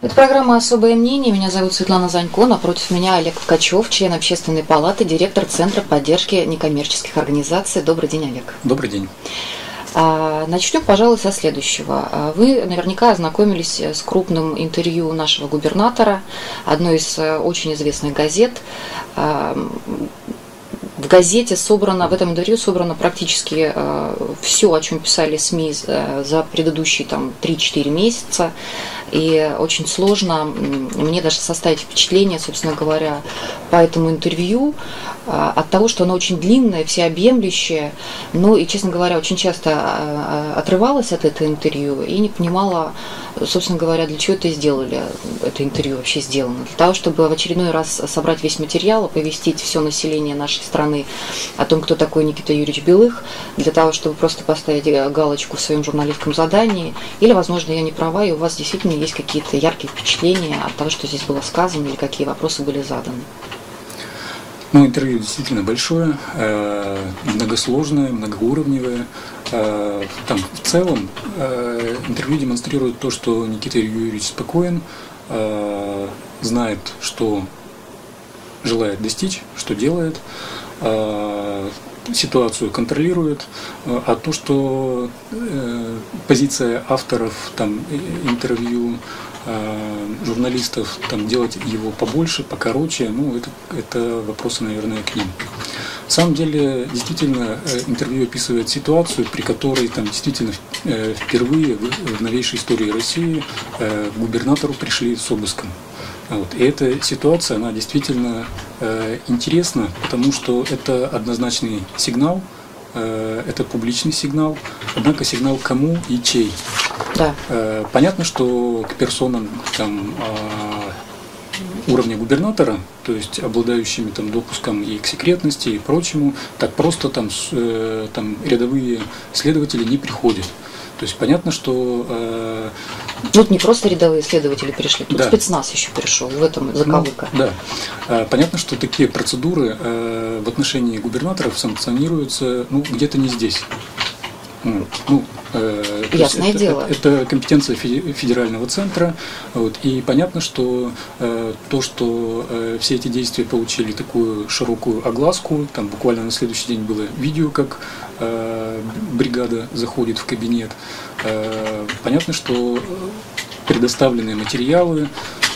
Это программа «Особое мнение». Меня зовут Светлана Занько. Напротив меня Олег Ткачев, член общественной палаты, директор Центра поддержки некоммерческих организаций. Добрый день, Олег. Добрый день. А, начнем, пожалуй, со следующего. А, вы наверняка ознакомились с крупным интервью нашего губернатора, одной из э, очень известных газет. В газете собрано, в этом интервью собрано практически э, все, о чем писали СМИ за, за предыдущие там 3-4 месяца. И очень сложно мне даже составить впечатление, собственно говоря, по этому интервью а, от того, что оно очень длинное, всеобъемлющее. Ну и, честно говоря, очень часто а, отрывалась от этого интервью и не понимала, собственно говоря, для чего это сделали, это интервью вообще сделано. Для того, чтобы в очередной раз собрать весь материал, оповестить все население нашей страны о том, кто такой Никита Юрьевич Белых, для того, чтобы просто поставить галочку в своем журналистском задании. Или, возможно, я не права, и у вас действительно есть какие-то яркие впечатления от того, что здесь было сказано или какие вопросы были заданы? Ну, интервью действительно большое, э, многосложное, многоуровневое. Э, там в целом э, интервью демонстрирует то, что Никита Юрьевич спокоен, знает, что желает достичь, что делает, ситуацию контролирует, а то, что позиция авторов там, интервью, Э, журналистов там делать его побольше, покороче, ну это, это вопросы, наверное, к ним. На самом деле, действительно, э, интервью описывает ситуацию, при которой там действительно э, впервые в новейшей истории России губернатору пришли с обыском. Вот. И эта ситуация, она действительно интересна, потому что это однозначный сигнал, это публичный сигнал, однако сигнал кому и чей. Да. Э, понятно, что к персонам там, а, уровня губернатора, то есть обладающими там допуском и к секретности и прочему, так просто там, э, там рядовые следователи не приходят. То есть понятно, что... Э, тут не просто рядовые следователи пришли, тут да. спецназ еще пришел, в этом заковыка. Ну, да. Э, понятно, что такие процедуры э, в отношении губернаторов санкционируются ну, где-то не здесь. Ну, э, Ясное это, дело. Это, это компетенция федерального центра. Вот, и понятно, что э, то, что э, все эти действия получили такую широкую огласку, там буквально на следующий день было видео, как э, бригада заходит в кабинет. Э, понятно, что предоставленные материалы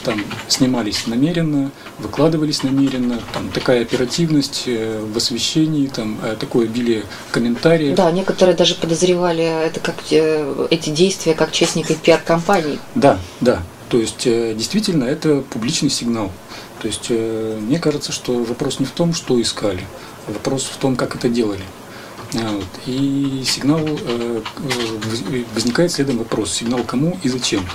там снимались намеренно, выкладывались намеренно, там такая оперативность э, в освещении, там э, такое обилие комментариев. Да, некоторые даже подозревали это как э, эти действия как честника пиар-компании. Да, да. То есть действительно это публичный сигнал. То есть мне кажется, что вопрос не в том, что искали, а вопрос в том, как это делали. Вот. И сигнал возникает следом вопрос, сигнал кому и зачем.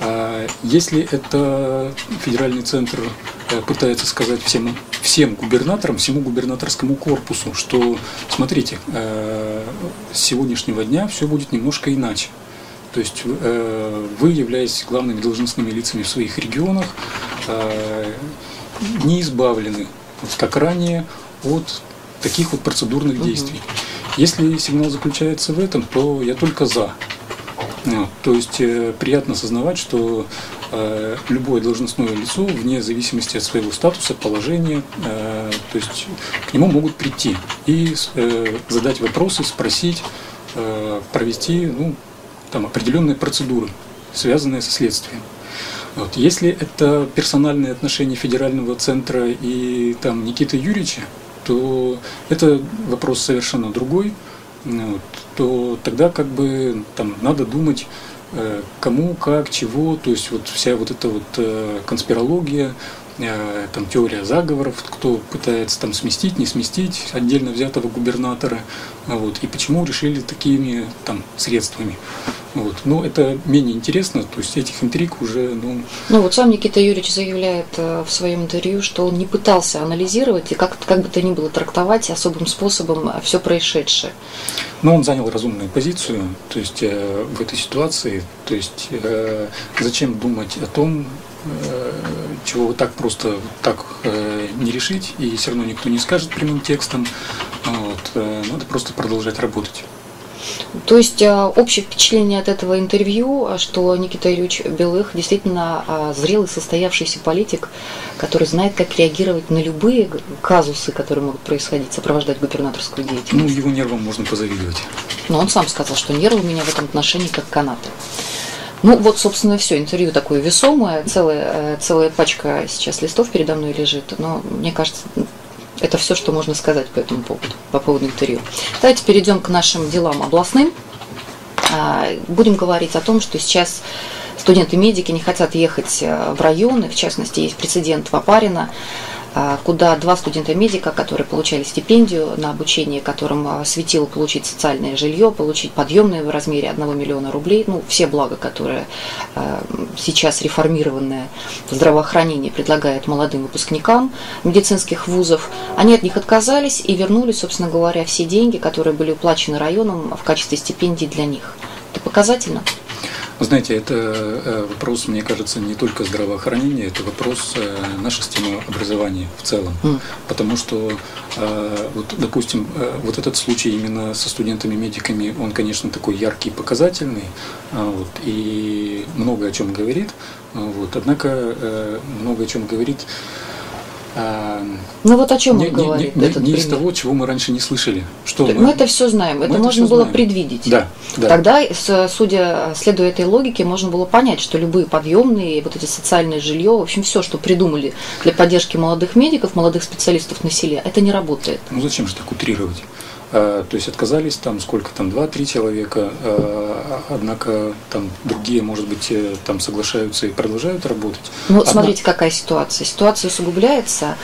А если это федеральный центр э, пытается сказать всем, всем губернаторам, всему губернаторскому корпусу, что смотрите, э, с сегодняшнего дня все будет немножко иначе. То есть э, вы являетесь главными должностными лицами в своих регионах, не избавлены, как ранее, от таких вот процедурных действий. Если сигнал заключается в этом, то я только за. Ну, то есть э, приятно осознавать, что э, любое должностное лицо, вне зависимости от своего статуса, положения, э, то есть к нему могут прийти и э, задать вопросы, спросить, э, провести ну, там, определенные процедуры, связанные со следствием. Вот. Если это персональные отношения федерального центра и там Никиты Юрьевича, то это вопрос совершенно другой. Ну, вот, то тогда как бы там надо думать, э, кому, как, чего, то есть вот вся вот эта вот э, конспирология, там теория заговоров, кто пытается там сместить, не сместить отдельно взятого губернатора, вот, и почему решили такими там средствами. Вот. Но это менее интересно, то есть этих интриг уже... Ну, ну вот сам Никита Юрьевич заявляет э, в своем интервью, что он не пытался анализировать и как, как бы то ни было трактовать особым способом все происшедшее. Но он занял разумную позицию, то есть э, в этой ситуации, то есть э, зачем думать о том, э, чего вот так просто так э, не решить, и все равно никто не скажет прямым текстом, вот, э, надо просто продолжать работать. То есть а, общее впечатление от этого интервью, а, что Никита Юрьевич Белых действительно а, зрелый состоявшийся политик, который знает, как реагировать на любые казусы, которые могут происходить, сопровождать губернаторскую деятельность. Ну, его нервам можно позавидовать. Но он сам сказал, что нервы у меня в этом отношении как канаты. Ну вот, собственно, все. Интервью такое весомое, целая, э, целая пачка сейчас листов передо мной лежит. Но мне кажется, это все, что можно сказать по этому поводу, по поводу интервью. Давайте перейдем к нашим делам областным. А, будем говорить о том, что сейчас студенты-медики не хотят ехать э, в районы, в частности, есть прецедент в Апарино, а, куда два студента-медика, которые получали стипендию на обучение, которым а, светило получить социальное жилье, получить подъемное в размере 1 миллиона рублей, ну, все блага, которые а, сейчас реформированное здравоохранение предлагает молодым выпускникам медицинских вузов, они от них отказались и вернули, собственно говоря, все деньги, которые были уплачены районом в качестве стипендий для них. Это показательно? Знаете, это э, вопрос, мне кажется, не только здравоохранения, это вопрос э, нашей системы образования в целом. Mm. Потому что, э, вот, допустим, вот этот случай именно со студентами-медиками, он, конечно, такой яркий, показательный, а, вот, и много о чем говорит. А, вот, однако много о чем говорит ну вот о чем не, он говорит не, этот не из того, чего мы раньше не слышали. Что мы, мы это все знаем, это можно было знаем. предвидеть. Да, да. Тогда, судя, следуя этой логике, можно было понять, что любые подъемные, вот эти социальные жилье, в общем, все, что придумали для поддержки молодых медиков, молодых специалистов на селе, это не работает. Ну зачем же так утрировать? Э, то есть отказались там сколько там, два-три человека, э, однако там другие, может быть, э, там соглашаются и продолжают работать. Ну, Одна... смотрите, какая ситуация. Ситуация усугубляется,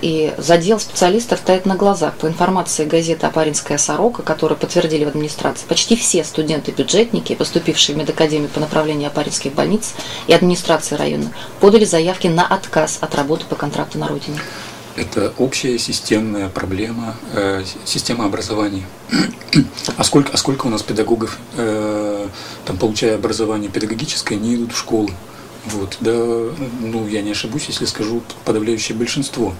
и задел специалистов тает на глазах. По информации газеты «Апаринская сорока», которую подтвердили в администрации, почти все студенты-бюджетники, поступившие в медакадемию по направлению Апаринских больниц и администрации района, подали заявки на отказ от работы по контракту на родине. Это общая системная проблема, э, система образования. а, сколько, а сколько у нас педагогов, э, там, получая образование педагогическое, не идут в школы? Вот, да, ну, я не ошибусь, если скажу подавляющее большинство.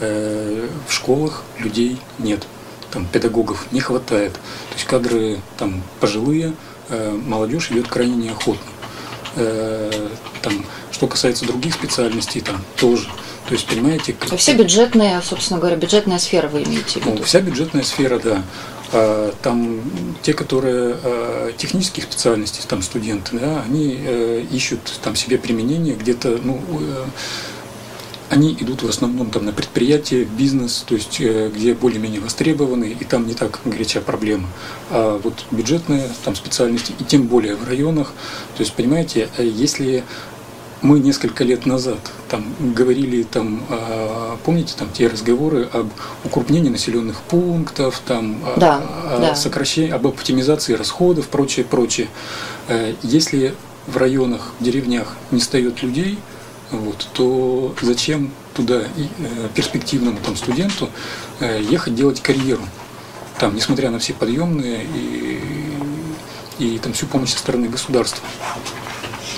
Э, в школах людей нет, там, педагогов не хватает. То есть кадры там пожилые, э, молодежь идет крайне неохотно. Э, там, что касается других специальностей, там тоже. То есть, понимаете... Как... Вся бюджетная, собственно говоря, бюджетная сфера вы имеете в виду? Ну, вся бюджетная сфера, да. А, там те, которые а, технических специальностей, там студенты, да, они э, ищут там себе применение где-то, ну, э, они идут в основном там на предприятия, бизнес, то есть э, где более-менее востребованы, и там не так горячая проблема. А вот бюджетные там специальности, и тем более в районах, то есть, понимаете, если мы несколько лет назад там говорили, там, а, помните, там те разговоры об укрупнении населенных пунктов, там, да, о, да. сокращении, об оптимизации расходов, прочее, прочее. Э, если в районах, в деревнях не встает людей, вот, то зачем туда э, перспективному там, студенту э, ехать делать карьеру? Там, несмотря на все подъемные и, и там всю помощь со стороны государства.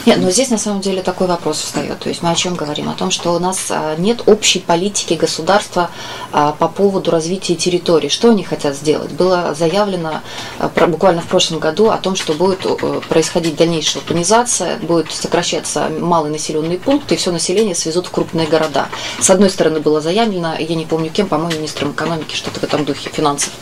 Нет, но здесь на самом деле такой вопрос встает. То есть мы о чем говорим? О том, что у нас а, нет общей политики государства а, по поводу развития территорий. Что они хотят сделать? Было заявлено а, буквально в прошлом году о том, что будет происходить дальнейшая урбанизация, будет сокращаться малые населенные пункты, и все население свезут в крупные города. С одной стороны было заявлено, я не помню кем, по-моему, министром экономики, что-то в этом духе, финансов.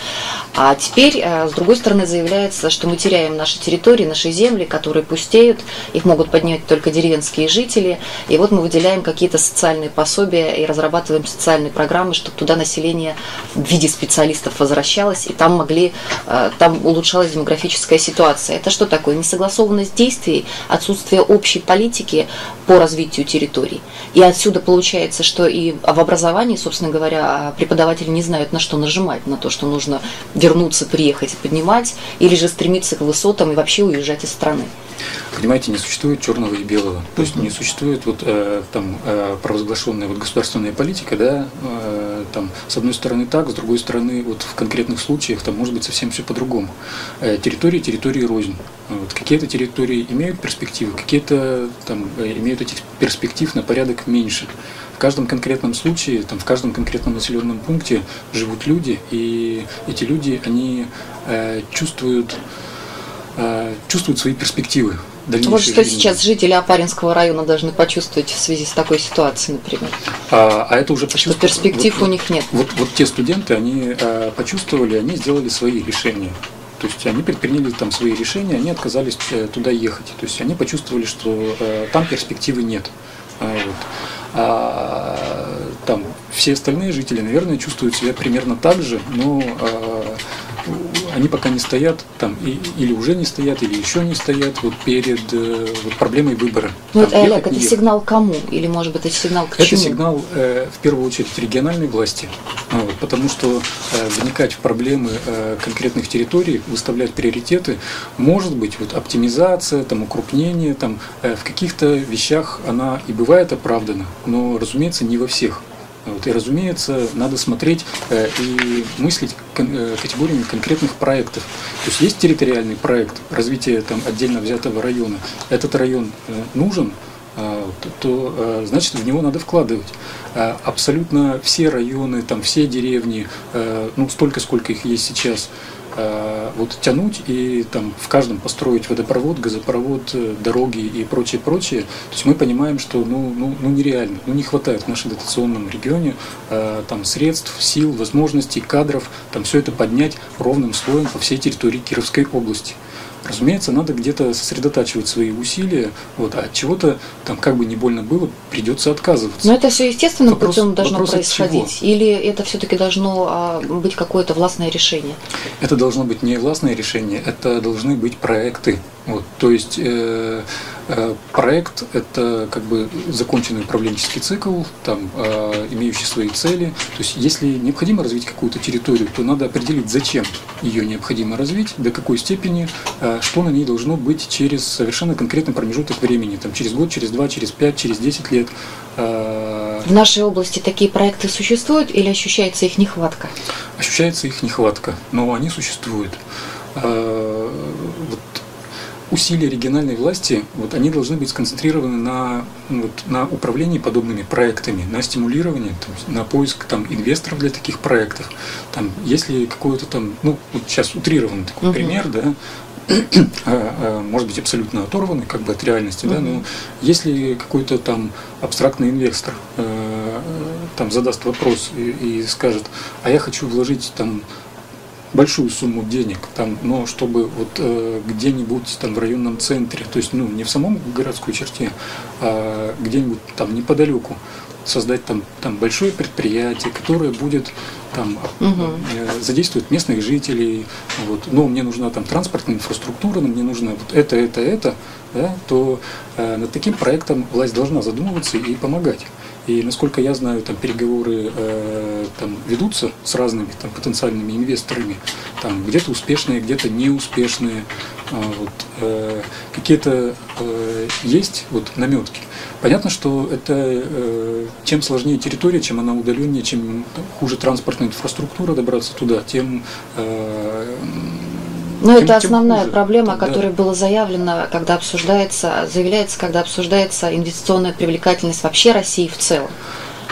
А теперь, с другой стороны, заявляется, что мы теряем наши территории, наши земли, которые пустеют, их могут могут поднять только деревенские жители. И вот мы выделяем какие-то социальные пособия и разрабатываем социальные программы, чтобы туда население в виде специалистов возвращалось, и там могли, э, там улучшалась демографическая ситуация. Это что такое? Несогласованность действий, отсутствие общей политики по развитию территорий. И отсюда получается, что и в образовании, собственно говоря, преподаватели не знают, на что нажимать, на то, что нужно вернуться, приехать и поднимать, или же стремиться к высотам и вообще уезжать из страны. Понимаете, не существует черного и белого. То есть не существует вот э, там э, провозглашенная вот государственная политика, да, э, там с одной стороны так, с другой стороны, вот в конкретных случаях там может быть совсем все по-другому. Э, территории, территории рознь. Вот. Какие-то территории имеют перспективы, какие-то там имеют этих перспектив на порядок меньше. В каждом конкретном случае, там, в каждом конкретном населенном пункте живут люди, и эти люди, они э, чувствуют, э, чувствуют свои перспективы. Вот что жизни. сейчас жители Апаринского района должны почувствовать в связи с такой ситуацией, например. А, а это уже почувствовали. Что перспектив вот, у них нет. Вот, вот те студенты, они э, почувствовали, они сделали свои решения. То есть они предприняли там свои решения, они отказались э, туда ехать. То есть они почувствовали, что э, там перспективы нет. А, вот. А, там все остальные жители, наверное, чувствуют себя примерно так же, но а, они пока не стоят там и, или уже не стоят, или еще не стоят вот перед э, вот, проблемой выбора. Ну, это, Олег, это сигнал кому? Или, может быть, это сигнал к это чему? Это сигнал, э, в первую очередь, региональной власти, вот, потому что э, вникать в проблемы э, конкретных территорий, выставлять приоритеты, может быть, вот оптимизация, там, укрупнение, там, э, в каких-то вещах она и бывает оправдана, но, разумеется, не во всех. Вот, и, разумеется, надо смотреть э, и мыслить э, категориями конкретных проектов. То есть есть территориальный проект развития там, отдельно взятого района. Этот район э, нужен, э, то, значит в него надо вкладывать. Э, абсолютно все районы, там, все деревни, ну столько, сколько их есть сейчас, вот тянуть и там в каждом построить водопровод, газопровод, э, дороги и прочее, прочее. То есть мы понимаем, что ну, ну, ну нереально, ну не хватает в нашем дотационном регионе э, там средств, сил, возможностей, кадров, там все это поднять ровным слоем по всей территории Кировской области. Разумеется, надо где-то сосредотачивать свои усилия, вот, а от чего-то там как бы не больно было, придется отказываться. Но это все естественным вопрос, путем должно происходить? Или это все-таки должно а, быть какое-то властное решение? Это должно быть не властное решение, это должны быть проекты. Вот, то есть э, э, проект – это как бы законченный управленческий цикл, там, э, имеющий свои цели. То есть если необходимо развить какую-то территорию, то надо определить, зачем ее необходимо развить, до какой степени, э, что на ней должно быть через совершенно конкретный промежуток времени, там, через год, через два, через пять, через десять лет. Э, В нашей области такие проекты существуют или ощущается их нехватка? Ощущается их нехватка, но они существуют. Э, вот усилия региональной власти, вот, они должны быть сконцентрированы на, вот, на управлении подобными проектами, на стимулировании, там, на поиск там, инвесторов для таких проектов. Там, если какой-то там, ну, вот сейчас утрированный такой угу. пример, да, а, а, может быть абсолютно оторванный как бы от реальности, угу. да, но если какой-то там абстрактный инвестор э, там задаст вопрос и, и скажет, а я хочу вложить там большую сумму денег, там, но чтобы вот э, где-нибудь там в районном центре, то есть ну, не в самом городской черте, а где-нибудь там неподалеку создать там, там большое предприятие, которое будет там угу. э, задействовать местных жителей, вот, но мне нужна там транспортная инфраструктура, но мне нужно вот это, это, это, да, то э, над таким проектом власть должна задумываться и помогать. И насколько я знаю, там переговоры э, там, ведутся с разными там, потенциальными инвесторами, там где-то успешные, где-то неуспешные. Э, вот, э, какие-то э, есть вот, наметки. Понятно, что это э, чем сложнее территория, чем она удаленнее, чем хуже транспортная инфраструктура добраться туда, тем э, ну, это основная хуже. проблема, о которой было заявлено, когда обсуждается, заявляется, когда обсуждается инвестиционная привлекательность вообще России в целом.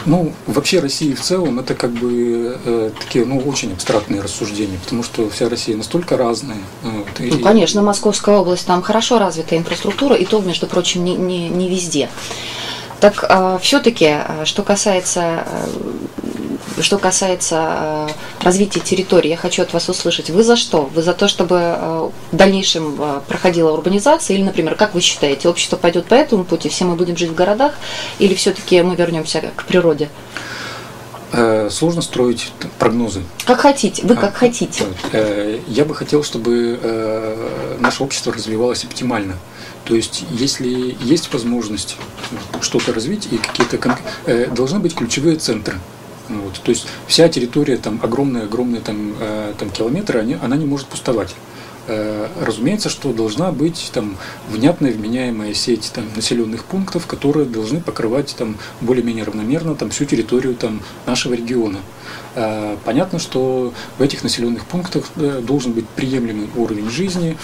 Ну, вообще России в целом это как бы э, такие, ну, очень абстрактные рассуждения, потому что вся Россия настолько разная. Вот, и... Ну, конечно, Московская область, там хорошо развитая инфраструктура, и то, между прочим, не, не, не везде. Так а, все-таки, а, что касается а, что касается развития территории, я хочу от вас услышать, вы за что? Вы за то, чтобы в дальнейшем проходила урбанизация, или, например, как вы считаете, общество пойдет по этому пути, все мы будем жить в городах, или все-таки мы вернемся к природе? Э, сложно строить прогнозы. Как хотите, вы как а, хотите. Э, я бы хотел, чтобы э, наше общество развивалось оптимально. То есть, если есть возможность что-то развить и какие-то э, должны быть ключевые центры. Вот, то есть вся территория там огромные огромные там, э, там километры, они, она не может пустовать. Э, разумеется, что должна быть там внятная вменяемая сеть там, населенных пунктов, которые должны покрывать там более-менее равномерно там всю территорию там нашего региона. Э, понятно, что в этих населенных пунктах э, должен быть приемлемый уровень жизни,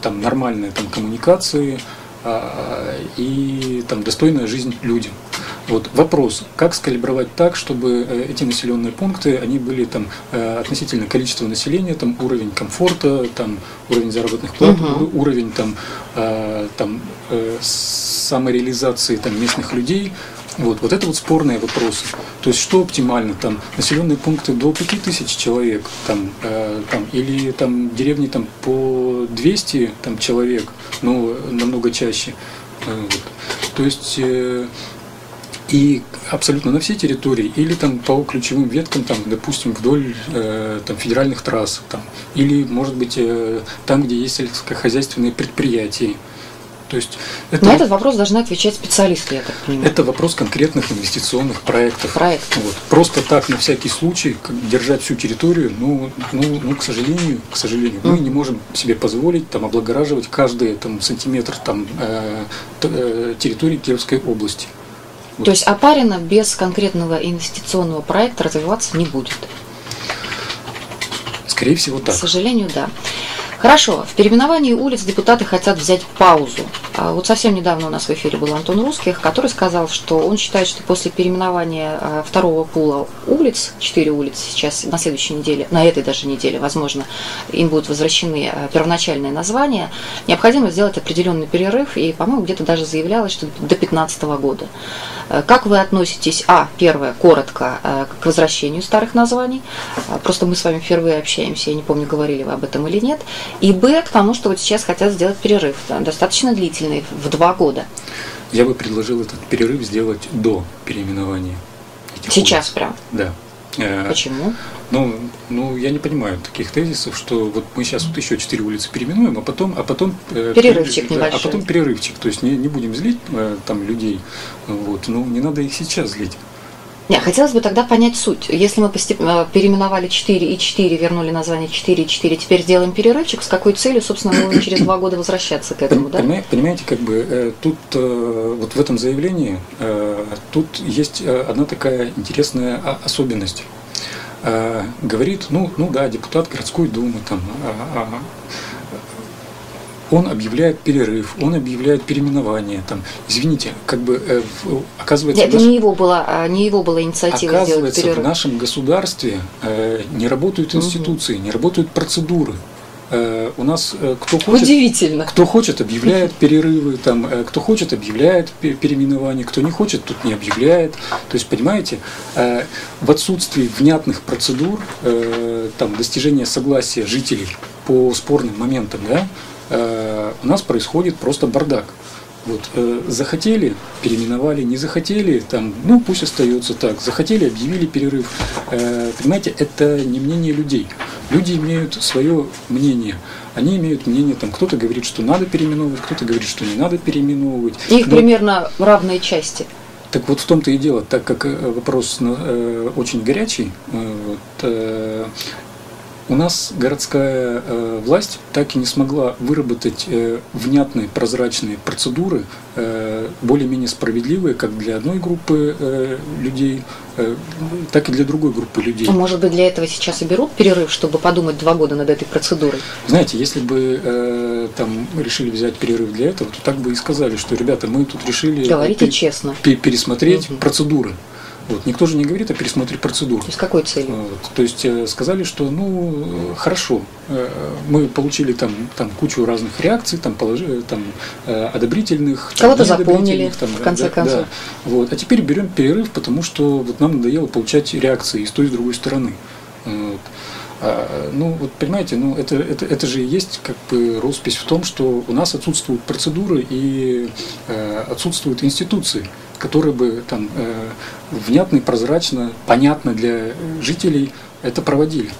там нормальные там коммуникации и там достойная жизнь людям. Вот вопрос, как скалибровать так, чтобы э, эти населенные пункты, они были там э, относительно количества населения, там уровень комфорта, там уровень заработных плат, угу. уровень там, там самореализации там местных людей, вот, вот это вот спорные вопросы. То есть что оптимально, там населенные пункты до 5000 человек, там, э, там, или там деревни там, по 200 там, человек, но намного чаще. Э, вот. То есть э, и абсолютно на всей территории, или там по ключевым веткам, там, допустим, вдоль э, там, федеральных трасс, там, или, может быть, э, там, где есть сельскохозяйственные предприятия. То есть это, На этот вопрос должны отвечать специалисты, я так понимаю. Это вопрос конкретных инвестиционных проектов. Проект. Вот. Просто так, на всякий случай, держать всю территорию, ну, ну, ну к сожалению, к сожалению, mm. мы не можем себе позволить там, облагораживать каждый там, сантиметр там, э, э, территории Кировской области. То есть Апарина без конкретного инвестиционного проекта развиваться не будет? Скорее всего, так. К сожалению, да. Хорошо, в переименовании улиц депутаты хотят взять паузу. А вот совсем недавно у нас в эфире был Антон Русских, который сказал, что он считает, что после переименования а, второго пула улиц, четыре улицы сейчас на следующей неделе, на этой даже неделе, возможно, им будут возвращены а, первоначальные названия, необходимо сделать определенный перерыв, и, по-моему, где-то даже заявлялось, что до 2015 года. Как вы относитесь, а, первое, коротко, к возвращению старых названий, просто мы с вами впервые общаемся, я не помню, говорили вы об этом или нет, и, б, к тому, что вот сейчас хотят сделать перерыв, достаточно длительный, в два года. Я бы предложил этот перерыв сделать до переименования. Сейчас улиц. прям? Да. Почему? Ну, ну, я не понимаю таких тезисов, что вот мы сейчас вот еще четыре улицы переименуем, а потом, а потом э, перерывчик да, небольшой. А потом перерывчик. То есть не, не будем злить э, там людей. Вот, ну, не надо их сейчас злить. Не, хотелось бы тогда понять суть. Если мы э, переименовали 4 и 4, вернули название 4 и 4, теперь сделаем перерывчик, с какой целью, собственно, мы будем через два года возвращаться к этому, да? Понимаете, как бы э, тут э, вот в этом заявлении тут есть одна такая интересная особенность. Э, говорит, ну, ну да, депутат городской думы, там, а, а, он объявляет перерыв, он объявляет переименование. Там, извините, как бы э, оказывается... Это наш... не его была, а, не его была инициатива оказывается, в нашем государстве э, не работают институции, угу. не работают процедуры. Э, у нас э, кто хочет, Удивительно. кто хочет, объявляет перерывы, там, э, кто хочет, объявляет переименование, кто не хочет, тут не объявляет. То есть, понимаете, в отсутствии внятных процедур, там, достижения согласия жителей по спорным моментам, да, у нас происходит просто бардак. Вот, э, захотели, переименовали, не захотели, там, ну пусть остается так. Захотели, объявили перерыв. Э, понимаете, это не мнение людей. Люди имеют свое мнение. Они имеют мнение, там кто-то говорит, что надо переименовывать, кто-то говорит, что не надо переименовывать. Их Но... примерно равные части. Так вот в том-то и дело, так как э, вопрос э, очень горячий, э, вот, э, у нас городская э, власть так и не смогла выработать э, внятные прозрачные процедуры, э, более-менее справедливые как для одной группы э, людей, э, так и для другой группы людей. А может быть, для этого сейчас и берут перерыв, чтобы подумать два года над этой процедурой? Знаете, если бы э, там решили взять перерыв для этого, то так бы и сказали, что, ребята, мы тут решили Говорите пер- честно. пересмотреть угу. процедуры. Вот. Никто же не говорит о пересмотре процедур. То есть какой целью? Вот. То есть э, сказали, что ну хорошо, э, мы получили там, там кучу разных реакций, там, положи, там одобрительных, кого-то запомнили там, в конце да, концов. Да. Вот. А теперь берем перерыв, потому что вот нам надоело получать реакции и с той и с другой стороны. Вот. А, ну, вот понимаете, ну, это, это, это же и есть как бы роспись в том, что у нас отсутствуют процедуры и э, отсутствуют институции которые бы там э, внятно и прозрачно, понятно для жителей это проводили.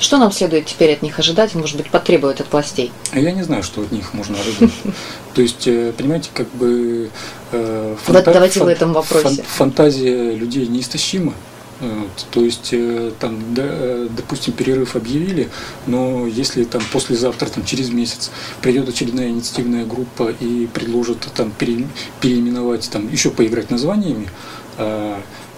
Что нам следует теперь от них ожидать, может быть, потребовать от властей? А я не знаю, что от них можно ожидать. То есть, э, понимаете, как бы... Э, Давайте в этом вопросе. Фантазия людей неистощима. Вот, то есть, э, там, э, допустим, перерыв объявили, но если там послезавтра, там, через месяц придет очередная инициативная группа и предложит там пере, переименовать, там, еще поиграть названиями,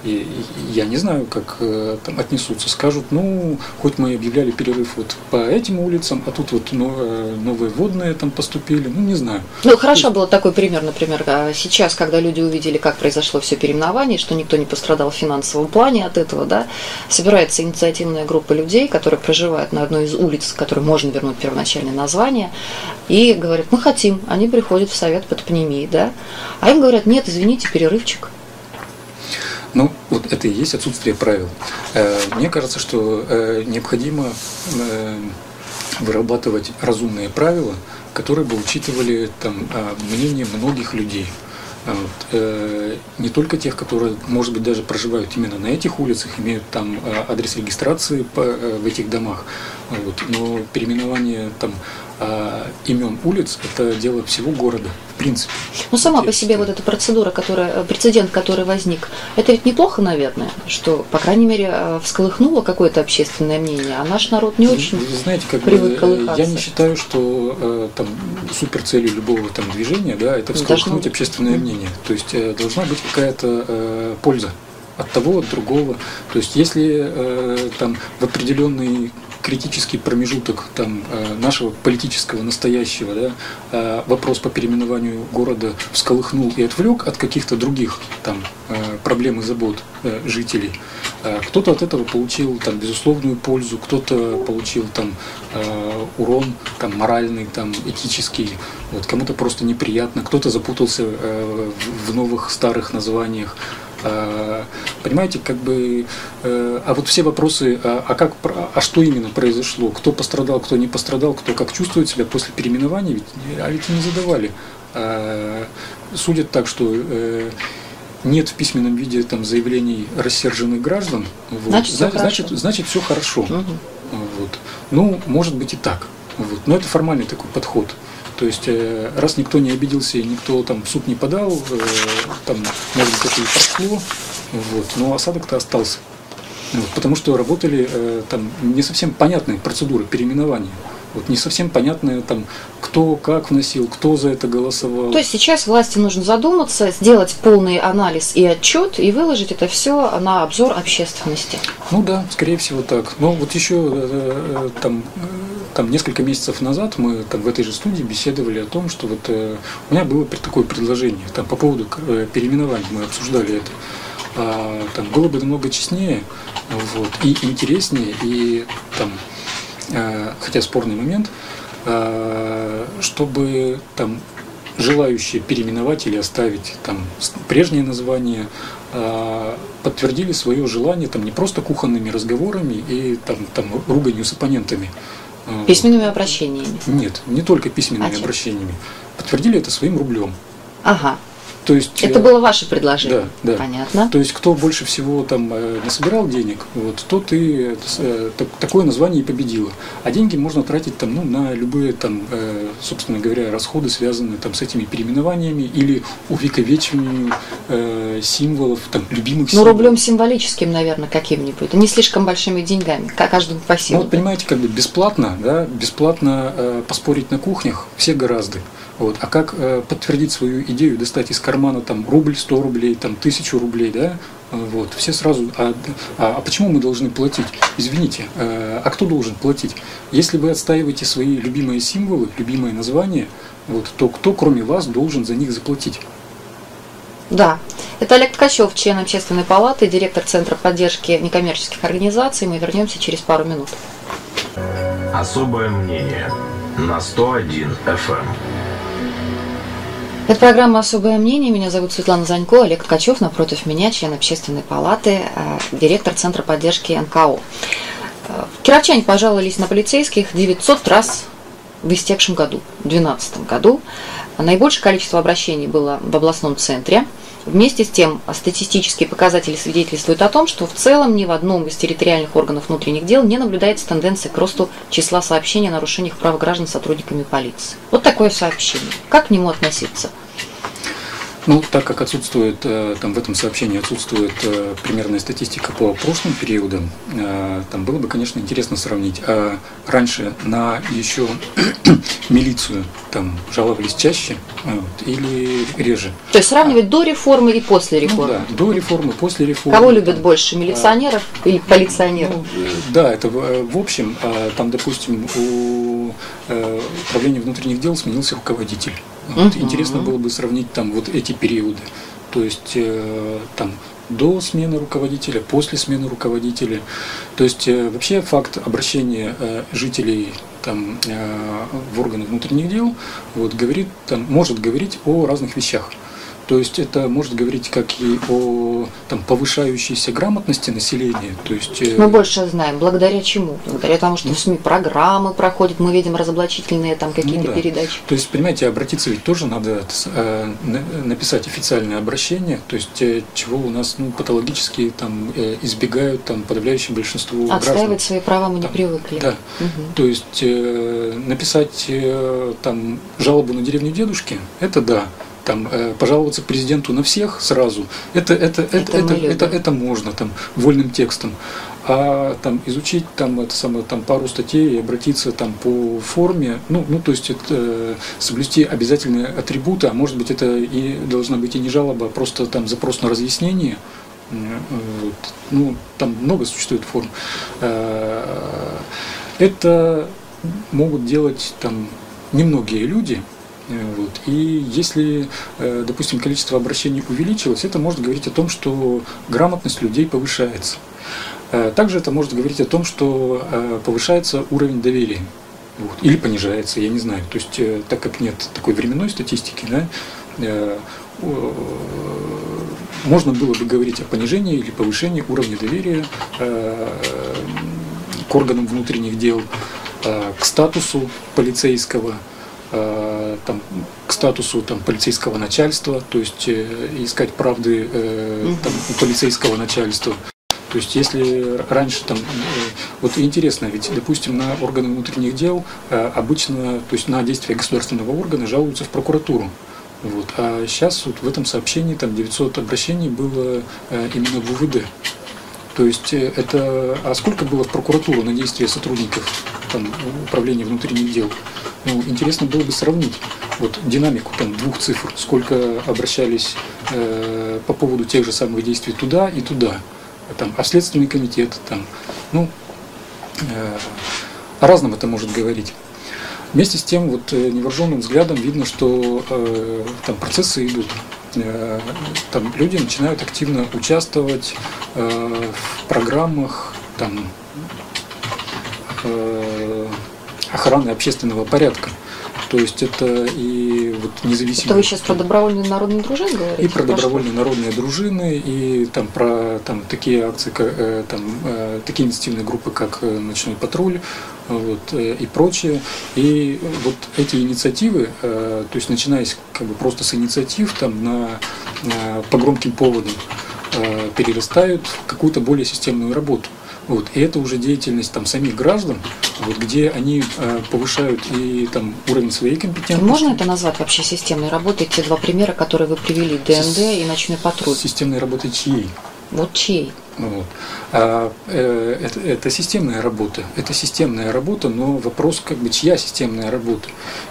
и я не знаю, как э, там отнесутся. Скажут, ну, хоть мы объявляли перерыв вот по этим улицам, а тут вот э, новые водные там поступили, ну, не знаю. Ну, хорошо был такой пример, например, а сейчас, когда люди увидели, как произошло все переименование, что никто не пострадал в финансовом плане от этого, да, собирается инициативная группа людей, которые проживают на одной из улиц, которой можно вернуть первоначальное название, и говорят, мы хотим. Они приходят в совет по топонимии, да, а им говорят, нет, извините, перерывчик. Ну, вот это и есть отсутствие правил. Э, мне кажется, что э, необходимо э, вырабатывать разумные правила, которые бы учитывали там, мнение многих людей. Вот. Не только тех, которые, может быть, даже проживают именно на этих улицах, имеют там адрес регистрации в этих домах, вот. но переименование там а, имен улиц – это дело всего города, в принципе. Ну, сама по себе вот эта процедура, которая, прецедент, который возник, это ведь неплохо, наверное, что, по крайней мере, э, всколыхнуло какое-то общественное мнение, а наш народ не очень Вы знаете, как привык колыхаться. Я не считаю, что э, там супер целью любого там движения, да, это всколыхнуть общественное мнение. То есть э, должна быть какая-то э, польза от того, от другого. То есть если э, там в определенный критический промежуток там, э, нашего политического настоящего, да, э, вопрос по переименованию города всколыхнул и отвлек от каких-то других там, э, проблем и забот жителей. Кто-то от этого получил там, безусловную пользу, кто-то получил там, урон там, моральный, там, этический, вот, кому-то просто неприятно, кто-то запутался в новых старых названиях. А, понимаете, как бы, э, а вот все вопросы, а, а, как, а что именно произошло, кто пострадал, кто не пострадал, кто как чувствует себя после переименования, ведь, а ведь не задавали. Судят так, что э, нет в письменном виде там заявлений рассерженных граждан, вот, значит, все значит, значит все хорошо. Угу. Вот. Ну, может быть и так. Вот. Но это формальный такой подход. То есть, э, раз никто не обиделся и никто там в суд не подал, э, там, может быть, это и прошло, вот, но осадок-то остался. Вот, потому что работали э, там не совсем понятные процедуры переименования. Вот не совсем понятно, там, кто как вносил, кто за это голосовал. То есть сейчас власти нужно задуматься, сделать полный анализ и отчет и выложить это все на обзор общественности. Ну да, скорее всего так. Но вот еще там, там несколько месяцев назад мы там, в этой же студии беседовали о том, что вот у меня было такое предложение там, по поводу переименования, мы обсуждали это. А, там было бы намного честнее вот, и интереснее, и там Э, хотя спорный момент, э, чтобы там желающие переименовать или оставить там прежнее название, э, подтвердили свое желание там не просто кухонными разговорами и там, там руганью с оппонентами. Письменными обращениями? Нет, не только письменными а обращениями. Подтвердили это своим рублем. Ага. То есть, это э, было ваше предложение? Да, да. Понятно. То есть, кто больше всего там э, насобирал денег, вот, тот и э, такое название и победило. А деньги можно тратить там, ну, на любые, там, собственно говоря, расходы, связанные там, с этими переименованиями или увековечиванием э, символов, там, любимых ну, символов. Ну, рублем символическим, наверное, каким-нибудь, не слишком большими деньгами, каждому по силам. Ну, вот, понимаете, как бы бесплатно, да, бесплатно э, поспорить на кухнях все гораздо. Вот. А как э, подтвердить свою идею, достать из кармана там рубль, 100 рублей, там тысячу рублей, да? Вот. Все сразу, а, а, а почему мы должны платить? Извините, э, а кто должен платить? Если вы отстаиваете свои любимые символы, любимые названия, вот, то кто, кроме вас, должен за них заплатить? Да, это Олег Ткачев, член Общественной палаты, директор Центра поддержки некоммерческих организаций. Мы вернемся через пару минут. Особое мнение на 101 FM. Это программа «Особое мнение». Меня зовут Светлана Занько, Олег Ткачев. Напротив меня член общественной палаты, э, директор Центра поддержки НКО. Э, кировчане пожаловались на полицейских 900 раз в истекшем году, в 2012 году. Наибольшее количество обращений было в областном центре – Вместе с тем, статистические показатели свидетельствуют о том, что в целом ни в одном из территориальных органов внутренних дел не наблюдается тенденция к росту числа сообщений о нарушениях прав граждан сотрудниками полиции. Вот такое сообщение. Как к нему относиться? Ну, так как отсутствует, э, там в этом сообщении отсутствует э, примерная статистика по прошлым периодам, э, там было бы, конечно, интересно сравнить. А раньше на еще милицию там жаловались чаще вот, или реже? То есть сравнивать до реформы и после реформы? Ну, да, до реформы, после реформы. Кого любят больше, милиционеров а, или полиционеров? Ну, да, это в общем, а, там, допустим, у управления внутренних дел сменился руководитель. Вот. Интересно было бы сравнить там вот эти периоды. То есть э, там до смены руководителя, после смены руководителя. То есть э, вообще факт обращения э, жителей там, э, в органы внутренних дел вот, говорит, там, может говорить о разных вещах. То есть это может говорить как и о там, повышающейся грамотности населения. То есть, э, мы больше знаем. Благодаря чему? Благодаря тому, что ну, в СМИ программы проходят, мы видим разоблачительные там какие-то ну, да. передачи. То есть, понимаете, обратиться ведь тоже надо э, написать официальное обращение, то есть э, чего у нас ну, патологически там, избегают там, подавляющее большинство Отстаивать граждан. свои права мы там, не привыкли. Да. Угу. То есть написать там, жалобу на деревню дедушки, это да там, э, пожаловаться президенту на всех сразу, это, это, это, это, это, это, это можно там, вольным текстом. А там, изучить там, это самое, там, пару статей и обратиться там, по форме, ну, ну то есть это, э, соблюсти обязательные атрибуты, а может быть это и должна быть и не жалоба, а просто там, запрос на разъяснение. Вот. Ну, там много существует форм. Э, это могут делать там немногие люди, вот. И если, э, допустим, количество обращений увеличилось, это может говорить о том, что грамотность людей повышается. Э, также это может говорить о том, что повышается уровень доверия. Вот. Или понижается, я не знаю. То есть, так как нет такой временной статистики, да, можно было бы говорить о понижении или повышении уровня доверия к органам внутренних дел, к статусу полицейского, Э, там, к статусу там, полицейского начальства, то есть э, искать правды э, там, у полицейского начальства. То есть если раньше там, вот интересно, ведь, допустим, на органы внутренних дел обычно, то есть на действия государственного органа жалуются в прокуратуру. Вот. А сейчас вот в этом сообщении там 900 обращений было именно в УВД. То есть это, а сколько было в прокуратуру на действия сотрудников там, управления внутренних дел? ну, интересно было бы сравнить вот динамику там двух цифр, сколько обращались э, по поводу тех же самых действий туда и туда, там, а Следственный комитет, там, ну, э, о разном это может говорить. Вместе с тем, вот э, невооруженным взглядом видно, что э, там процессы идут. Там люди начинают активно участвовать э, в программах там, э, охраны общественного порядка. То есть это и вот независимые... Это вы сейчас про добровольные народные дружины говорите? И про добровольные народные дружины, и там про там, такие акции, э, там, такие инициативные группы, как «Ночной патруль», вот, и прочее. И вот эти инициативы, то есть начиная как бы просто с инициатив там, на, на, по громким поводам, перерастают в какую-то более системную работу. Вот. И это уже деятельность там, самих граждан, вот, где они э, повышают и там, уровень своей компетентности. Можно это назвать вообще системной работой? Те два примера, которые вы привели, ДНД и ночной патруль. Системной работой чьей? Вот чьей? Вот. А, э, это, это системная работа. Это системная работа, но вопрос, как бы, чья системная работа.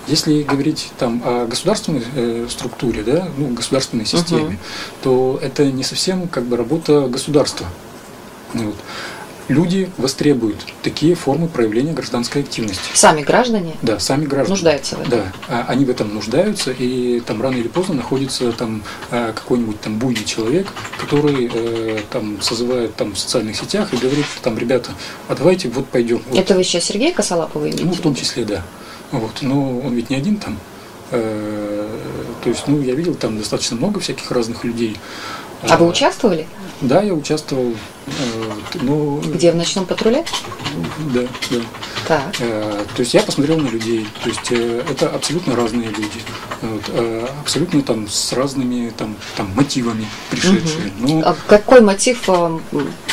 Если говорить там о государственной э, структуре, да, ну, государственной системе, угу. то это не совсем как бы работа государства. Вот люди востребуют такие формы проявления гражданской активности. Сами граждане? Да, сами граждане. Нуждаются в этом? Да, а они в этом нуждаются, и там рано или поздно находится там а, какой-нибудь там буйный человек, который э, там созывает там в социальных сетях и говорит там, ребята, а давайте вот пойдем. Вот. Это вы сейчас Сергея Косолапова имеете? Ну, в том числе, да. Вот, но он ведь не один там. Э, то есть, ну, я видел там достаточно много всяких разных людей. А вы участвовали? Да, я участвовал. Э, ну, Где, в ночном патруле? Да, да. Так. Э, то есть я посмотрел на людей. То есть э, это абсолютно разные люди. Вот, абсолютно там с разными там, там мотивами пришедшие. Угу. Ну, а какой мотив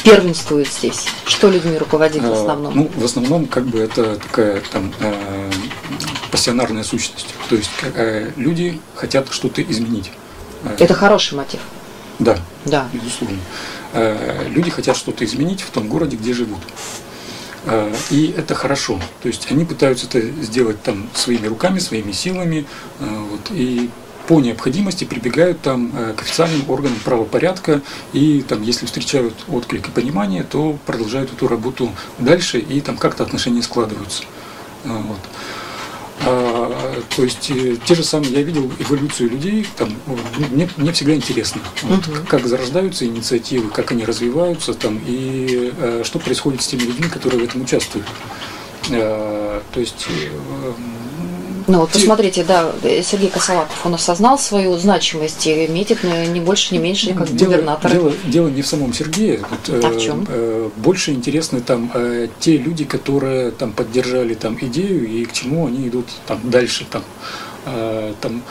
первенствует здесь? Что людьми руководит в основном? Ну, в основном как бы это такая там пассионарная сущность. То есть люди хотят что-то изменить. Это хороший мотив. Да, Да. безусловно. Э, Люди хотят что-то изменить в том городе, где живут. Э, И это хорошо. То есть они пытаются это сделать там своими руками, своими силами. э, Вот, и по необходимости прибегают там к официальным органам правопорядка и там, если встречают отклик и понимание, то продолжают эту работу дальше и там как-то отношения складываются. Вот. А, то есть э, те же самые, я видел эволюцию людей, там, мне, мне всегда интересно, вот, Мгм. как зарождаются инициативы, как они развиваются, там, и э, что происходит с теми людьми, которые в этом участвуют. Э, то есть Ну вот те- посмотрите, да, Сергей Косолапов, он осознал свою значимость и метит э, не больше, не меньше, как дело, губернатор. дело, дело не в самом Сергее. Вот, э, А в чем? э, больше интересны там э, те люди, которые там поддержали там идею и к чему они идут там дальше. Там, Э, там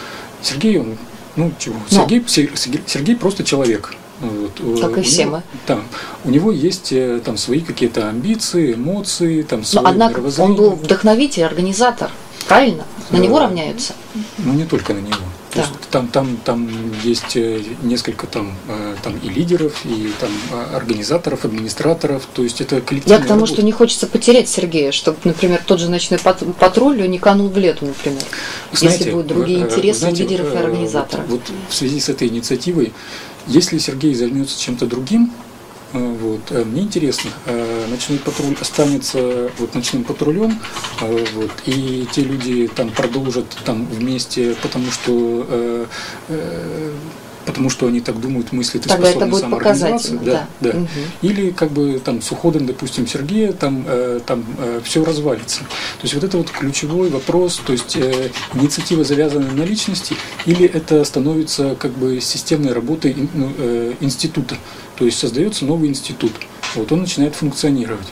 Сергей, он, ну чего, Но. Сергей, Сергей, Сергей просто человек. Вот, э, Как и все него- мы. Да, у него есть там свои какие-то амбиции, эмоции, там Но свое однако он был вдохновитель, организатор. Правильно? На него равняются. Ну, не только на него. То Да. есть там, там, там есть э, несколько там, э, там и лидеров, и там э, организаторов, администраторов. То есть это коллективная Я к тому, работа. что не хочется потерять Сергея, чтобы, например, тот же ночной пат- патруль не канул в лету, например. Знаете, если будут другие э, интересы знаете, лидеров и организаторов. Вот, вот в связи с этой инициативой, если Сергей займется чем-то другим, вот, э, мне интересно, э, ночной патруль останется вот ночным патрулем, э, вот, и те люди там продолжат там вместе, потому что потому что они так думают, мыслят и Тогда способны самоорганизоваться. показательно, да. да. Мгм. Или как бы там с уходом, допустим, Сергея там, э, там все развалится. То есть вот это вот ключевой вопрос, то есть э, инициатива завязана на личности, или это становится как бы системной работой ин- ну, э, института. То есть создается новый институт, вот он начинает функционировать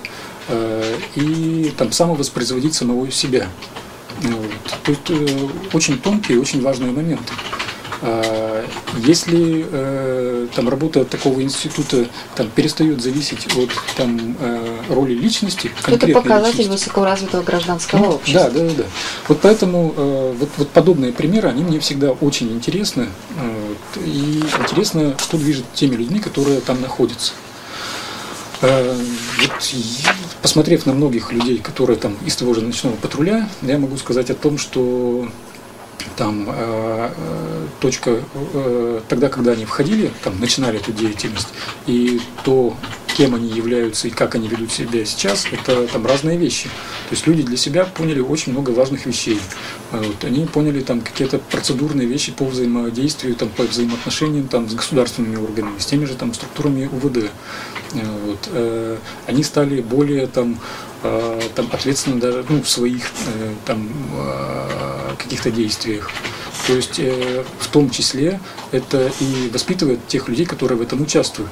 э, и там самовоспроизводить самого себя. Вот. То есть э, очень тонкие, очень важные моменты. А, Если э, там работа такого института там перестает зависеть от там э, роли личности, Это показатель личности, высокоразвитого гражданского ну, общества. Да, да, да. Вот поэтому э, вот, вот подобные примеры, они мне всегда очень интересны. и интересно, что движет теми людьми, которые там находятся. Вот посмотрев на многих людей, которые там из того же ночного патруля, я могу сказать о том, что там э, э, точка э, тогда, когда они входили, там начинали эту деятельность, и то, кем они являются и как они ведут себя сейчас, это там разные вещи. То есть люди для себя поняли очень много важных вещей. А Вот, они поняли там какие-то процедурные вещи по взаимодействию, там, по взаимоотношениям там, с государственными органами, с теми же там, структурами УВД. Э, Вот. э, Они стали более там, э, там, ответственны даже ну, в своих э, там, каких-то действиях. То есть в том числе это и воспитывает тех людей, которые в этом участвуют.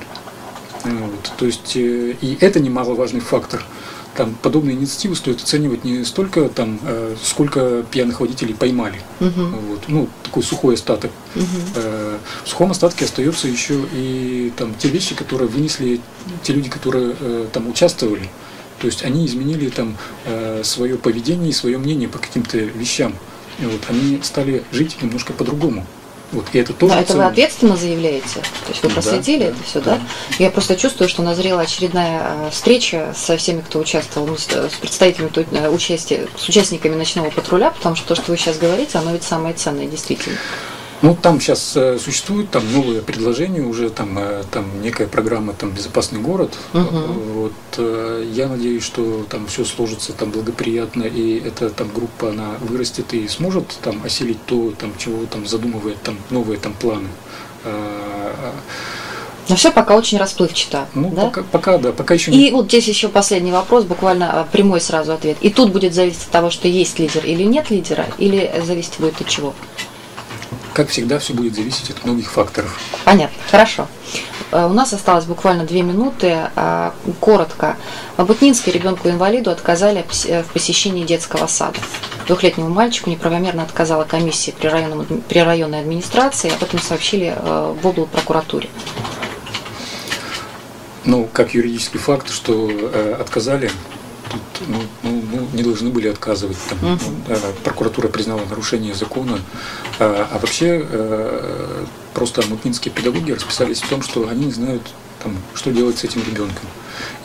Э, Вот. То есть э, и это немаловажный фактор. Там подобные инициативы стоит оценивать не столько там, э, сколько пьяных водителей поймали. Мгм. Вот. Ну, такой сухой остаток. Э, В сухом остатке остается еще и там те вещи, которые вынесли те люди, которые там участвовали. То есть они изменили там свое поведение и свое мнение по каким-то вещам. И вот они стали жить немножко по-другому. Вот, и это тоже Да, это вы ответственно заявляете? То есть вы Да, проследили да, это все, да? да. Я просто чувствую, что назрела очередная э, встреча со всеми, кто участвовал, ну, с с представителями э, участия, с участниками ночного патруля, потому что то, что вы сейчас говорите, оно ведь самое ценное, действительно. Ну, там сейчас э, существуют там новые предложения, уже там, э, там некая программа там «Безопасный город». Мгм. Вот, э, я надеюсь, что там все сложится там благоприятно, и эта там группа, она вырастет и сможет там осилить то, там, чего там задумывает там новые там планы. Э, Но все пока очень расплывчато. Ну, да? пока, пока, да, пока еще И не... вот здесь еще последний вопрос, буквально а, прямой сразу ответ. И тут будет зависеть от того, что есть лидер или нет лидера, или зависеть будет от чего? Как всегда, все будет зависеть от многих факторов. Понятно, хорошо. Э, У нас осталось буквально две минуты. А, Коротко. В Абутнинске ребенку-инвалиду отказали э, в посещении детского сада. Двухлетнему мальчику неправомерно отказала комиссия при, районном, при районной администрации. Об этом сообщили э, в область прокуратуре. Ну, как юридический факт, что э, отказали, тут ну, ну, ну, не должны были отказывать. Там, Мгм. ну, прокуратура признала нарушение закона. Э, а вообще, э, просто мутнинские педагоги расписались в том, что они не знают, там, что делать с этим ребенком.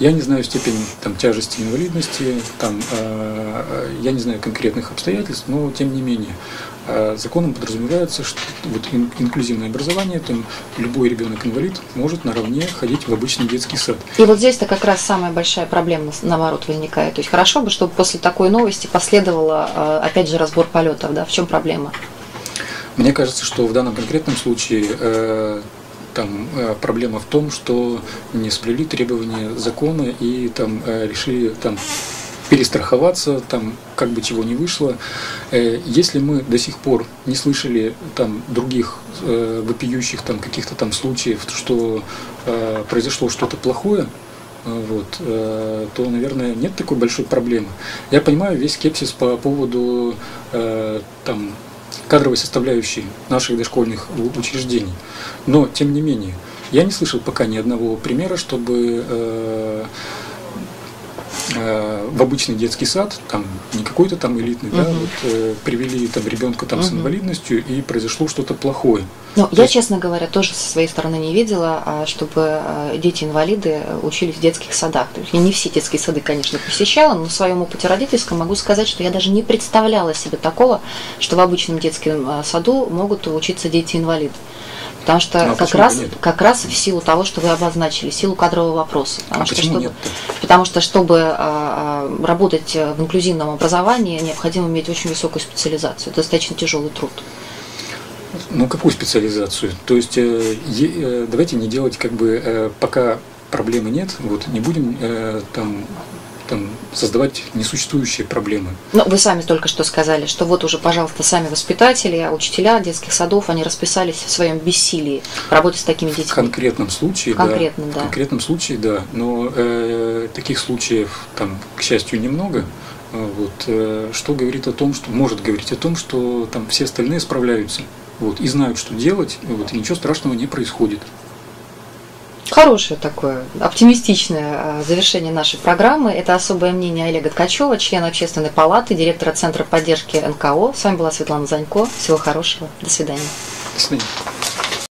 Я не знаю степень там, тяжести инвалидности, там, э, я не знаю конкретных обстоятельств, но тем не менее законом подразумевается, что вот ин, инклюзивное образование, там любой ребенок-инвалид может наравне ходить в обычный детский сад. И вот здесь-то как раз самая большая проблема наоборот возникает. То есть хорошо бы, чтобы после такой новости последовало э, опять же разбор полетов, да? В чем проблема? Мне кажется, что в данном конкретном случае э, там э, проблема в том, что не сплели требования закона и там э, решили там перестраховаться, там как бы чего не вышло. Э, если мы до сих пор не слышали там других э, вопиющих там каких-то там случаев, что э, произошло что-то плохое, э, вот, э, то, наверное, нет такой большой проблемы. Я понимаю весь скепсис по поводу э, там кадровой составляющей наших дошкольных учреждений. Но, тем не менее, я не слышал пока ни одного примера, чтобы э, э, в обычный детский сад, там не какой-то там элитный, угу. да, вот, э, привели там ребенка там угу. с инвалидностью и произошло что-то плохое. Ну, я, есть... честно говоря, тоже со своей стороны не видела, а, чтобы а, дети-инвалиды учились в детских садах. То есть я не все детские сады, конечно, посещала, но в своем опыте родительском могу сказать, что я даже не представляла себе такого, что в обычном детском а, саду могут учиться дети-инвалиды. Потому что ну, а как, раз, как раз в силу того, что вы обозначили, силу кадрового вопроса. Потому, а что, чтобы, нет потому что чтобы а, работать в инклюзивном образовании, необходимо иметь очень высокую специализацию. Это достаточно тяжелый труд. Ну, какую специализацию? То есть э, э, давайте не делать как бы э, пока проблемы нет, вот не будем э, там там, создавать несуществующие проблемы. Ну, вы сами только что сказали, что вот уже, пожалуйста, сами воспитатели, учителя детских садов, они расписались в своем бессилии работать с такими детьми. В конкретном случае, Конкретно, да. да. В конкретном случае, да. Но э, таких случаев, там, к счастью, немного. Вот, э, что говорит о том, что может говорить о том, что там все остальные справляются вот, и знают, что делать, вот, и ничего страшного не происходит. Хорошее такое оптимистичное а, завершение нашей программы. Это особое мнение Олега Ткачева, члена общественной палаты, директора Центра поддержки НКО. С вами была Светлана Занько. Всего хорошего. До свидания. До свидания.